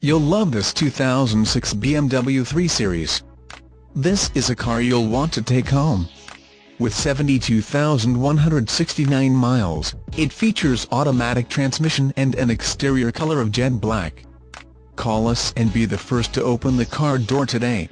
You'll love this 2006 BMW 3 Series. This is a car you'll want to take home. With 72,169 miles, it features automatic transmission and an exterior color of jet black. Call us and be the first to open the car door today.